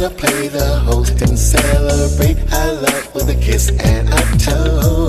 gonna play the host and celebrate I love with a kiss and a toast.